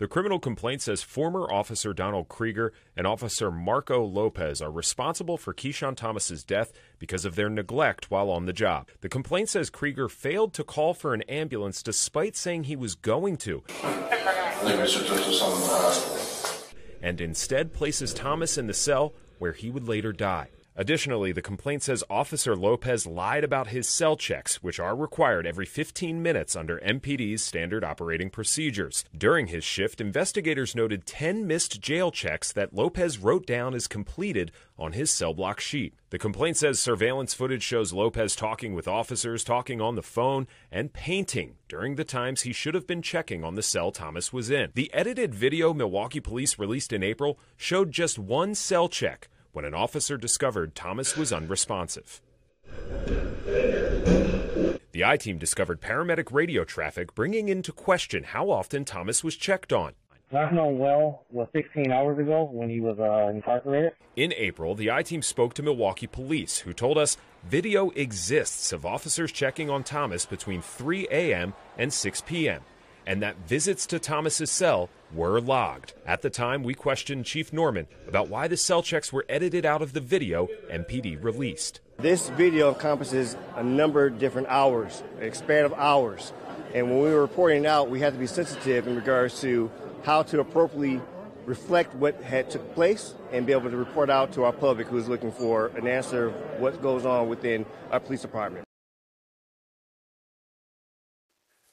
The criminal complaint says former Officer Donald Krieger and Officer Marco Lopez are responsible for Keishon Thomas's death because of their neglect while on the job. The complaint says Krieger failed to call for an ambulance despite saying he was going to. And instead places Thomas in the cell where he would later die. Additionally, the complaint says Officer Lopez lied about his cell checks, which are required every 15 minutes under MPD's standard operating procedures. During his shift, investigators noted 10 missed jail checks that Lopez wrote down as completed on his cell block sheet. The complaint says surveillance footage shows Lopez talking with officers, talking on the phone, and painting during the times he should have been checking on the cell Thomas was in. The edited video Milwaukee police released in April showed just one cell check when an officer discovered Thomas was unresponsive. The I team discovered paramedic radio traffic, bringing into question how often Thomas was checked on. Last known well was 16 hours ago when he was uh, incarcerated. In April, the I team spoke to Milwaukee police, who told us video exists of officers checking on Thomas between 3 a.m. and 6 p.m and that visits to Thomas's cell were logged. At the time, we questioned Chief Norman about why the cell checks were edited out of the video MPD released. This video encompasses a number of different hours, an span of hours. And when we were reporting out, we had to be sensitive in regards to how to appropriately reflect what had took place and be able to report out to our public who's looking for an answer of what goes on within our police department.